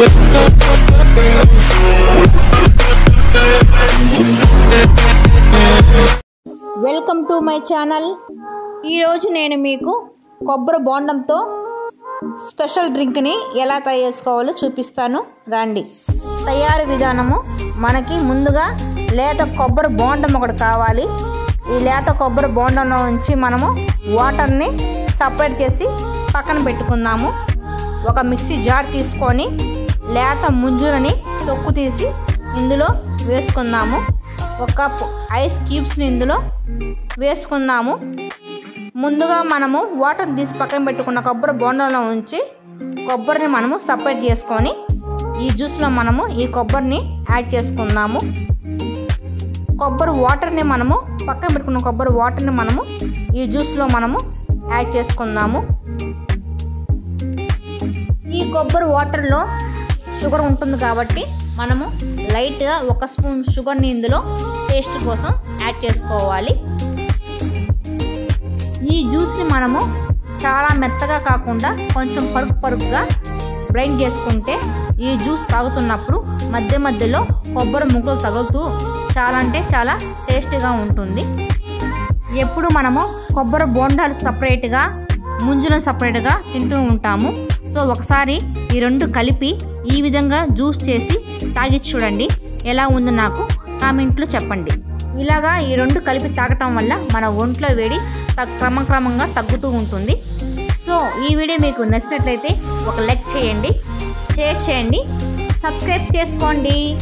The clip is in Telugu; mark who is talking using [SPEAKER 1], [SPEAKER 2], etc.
[SPEAKER 1] వెల్కమ్ టు మై ఛానల్ ఈరోజు నేను మీకు కొబ్బరి బోండంతో స్పెషల్ డ్రింక్ని ఎలా తయారు చేసుకోవాలో చూపిస్తాను. రండి. తయారు విధానము మనకి ముందుగా లేత కొబ్బరి బోండం ఒకటి కావాలి. ఈ లేత కొబ్బరి బోండంలో నుంచి మనము వాటర్ని సపరేట్ చేసి పక్కన పెట్టుకుందాము. ఒక మిక్సీ జార్ తీసుకొని లేత ముంజులని తొక్కు తీసి ఇందులో వేసుకుందాము. ఒక కప్ ఐస్ క్యూబ్స్ని ఇందులో వేసుకుందాము. ముందుగా మనము వాటర్ తీసి పక్కన పెట్టుకున్న కొబ్బరి బోండంలో ఉంచి కొబ్బరిని మనము సపరేట్ చేసుకొని ఈ జ్యూస్లో మనము ఈ కొబ్బరిని యాడ్ చేసుకుందాము. కొబ్బరి వాటర్ని మనము పక్కన పెట్టుకున్న కొబ్బరి వాటర్ని మనము ఈ జ్యూస్లో మనము యాడ్ చేసుకుందాము. ఈ కొబ్బరి వాటర్లో షుగర్ ఉంటుంది కాబట్టి మనము లైట్గా ఒక స్పూన్ షుగర్ని ఇందులో టేస్ట్ కోసం యాడ్ చేసుకోవాలి. ఈ జ్యూస్ని మనము చాలా మెత్తగా కాకుండా కొంచెం పరుపు పరుపుగా బ్లైండ్ చేసుకుంటే ఈ జ్యూస్ తాగుతున్నప్పుడు మధ్య మధ్యలో కొబ్బరి ముక్కలు తగులుతూ చాలా అంటే చాలా టేస్టీగా ఉంటుంది. ఎప్పుడు మనము కొబ్బరి బోండాలు సపరేట్గా ముంజులను సపరేట్గా తింటూ ఉంటాము. సో ఒకసారి ఈ రెండు కలిపి ఈ విధంగా జ్యూస్ చేసి తాగి చూడండి. ఎలా ఉందో నాకు కామెంట్లో చెప్పండి. ఇలాగా ఈ రెండు కలిపి తాగటం వల్ల మన ఒంట్లో వేడి తగ్- క్రమక్రమంగా తగ్గుతూ ఉంటుంది. సో ఈ వీడియో మీకు నచ్చినట్లయితే ఒక లైక్ చేయండి. షేర్ చేయండి. సబ్స్క్రైబ్ చేసుకోండి.